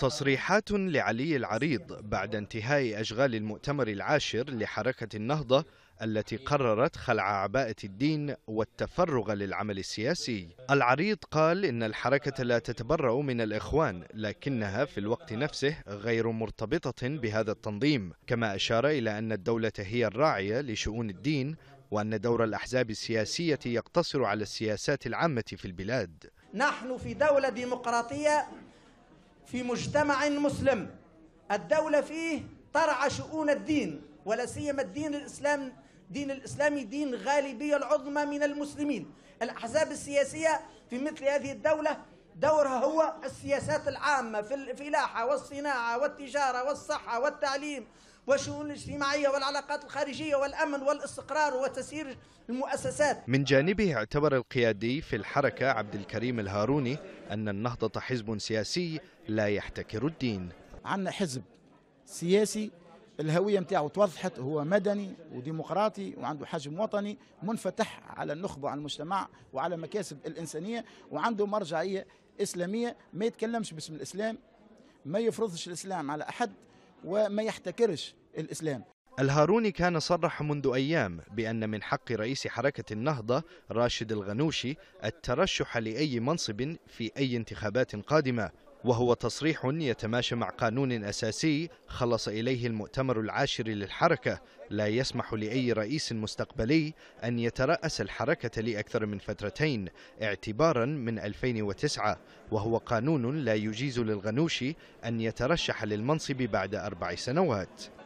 تصريحات لعلي العريض بعد انتهاء أشغال المؤتمر العاشر لحركة النهضة التي قررت خلع عباءة الدين والتفرغ للعمل السياسي. العريض قال إن الحركة لا تتبرأ من الإخوان لكنها في الوقت نفسه غير مرتبطة بهذا التنظيم. كما أشار إلى أن الدولة هي الراعية لشؤون الدين وأن دور الأحزاب السياسية يقتصر على السياسات العامة في البلاد. نحن في دولة ديمقراطية في مجتمع مسلم. الدولة فيه ترعى شؤون الدين ولا سيما الدين الإسلام دين الإسلامي دين غالبية العظمى من المسلمين. الأحزاب السياسية في مثل هذه الدولة دورها هو السياسات العامة في الفلاحة والصناعة والتجارة والصحة والتعليم. والشؤون الاجتماعية والعلاقات الخارجية والأمن والاستقرار وتسيير المؤسسات. من جانبه اعتبر القيادي في الحركة عبد الكريم الهاروني أن النهضة حزب سياسي لا يحتكر الدين. عندنا حزب سياسي الهوية متاعه توضحت هو مدني وديمقراطي وعنده حجم وطني منفتح على النخبة وعلى المجتمع وعلى مكاسب الإنسانية وعنده مرجعية إسلامية ما يتكلمش باسم الإسلام ما يفرضش الإسلام على أحد وما يحتكرش الإسلام. الهاروني كان صرح منذ أيام بأن من حق رئيس حركة النهضة راشد الغنوشي الترشح لأي منصب في أي انتخابات قادمة وهو تصريح يتماشى مع قانون أساسي خلص إليه المؤتمر العاشر للحركة. لا يسمح لأي رئيس مستقبلي أن يترأس الحركة لأكثر من فترتين اعتبارا من 2009 وهو قانون لا يجيز للغنوشي أن يترشح للمنصب بعد أربع سنوات.